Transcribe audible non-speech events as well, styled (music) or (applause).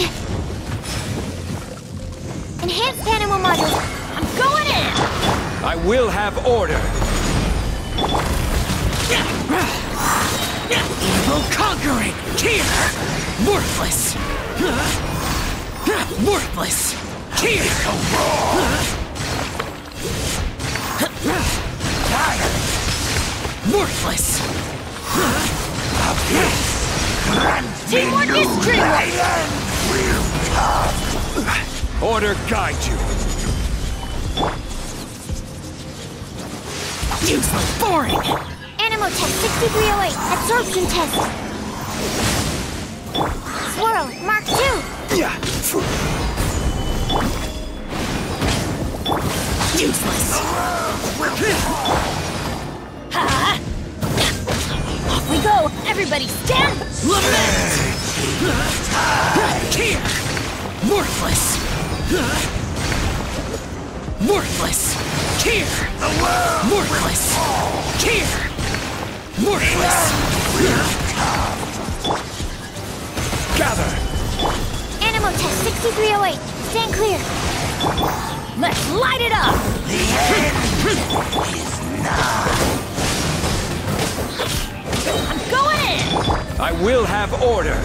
(laughs) Enhanced animal module. I'm going in! I will have order. Evil conquering! Tear. Worthless! Worthless! Here! So wrong! Worthless! Teamwork is dreamwork! Order guide you. Useless! Boring! Animal test 6308, absorption test. Swirl, Mark 2. Yeah. Useless! Ha! Off we go! Everybody stand! Lament! Here! Worthless! Here! Worthless! Here! Worthless! Gather. Animal test 6308, stand clear. Let's light it up! The end is nigh! I'm going in! I will have order.